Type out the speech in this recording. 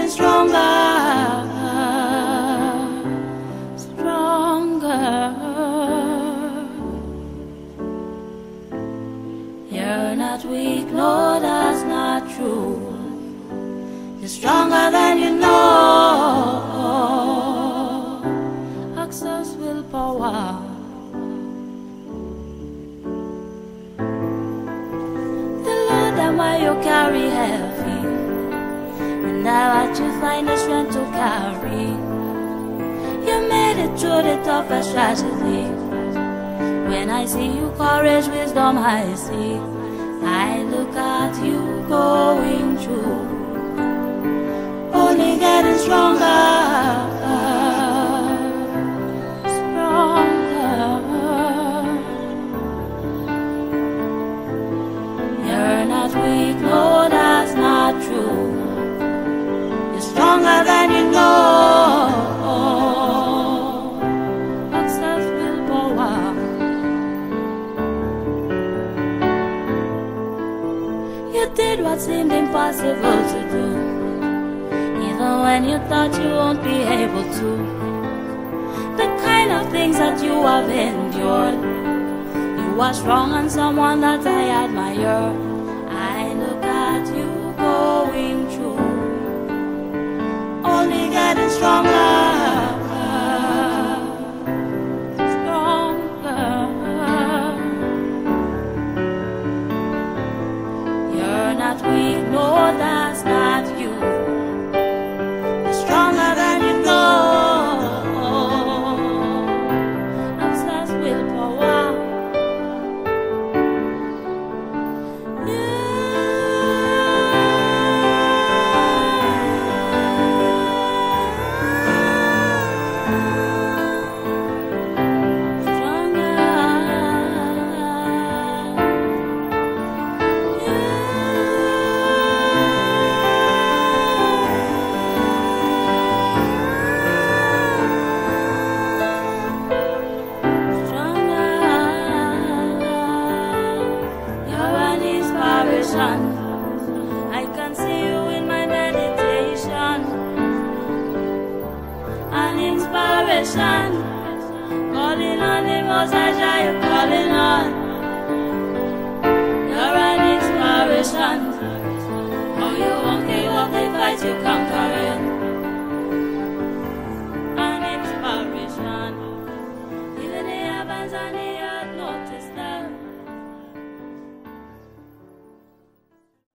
getting stronger, stronger. You're not weak, no, that's not true. You're stronger than you know. Access willpower. The load that why you carry and You find the strength to carry. You made it through the toughest tragedy. When I see you, courage, wisdom, I see. I look at you going through, only getting stronger. Stronger than you know. You did what seemed impossible to do, even when you thought you won't be able to. The kind of things that you have endured, you are strong and someone that I admire. I look at you going through, only getting inspiration. Calling on the most high, you're calling on. You're an inspiration. Oh, you won't give up the fight you conquer.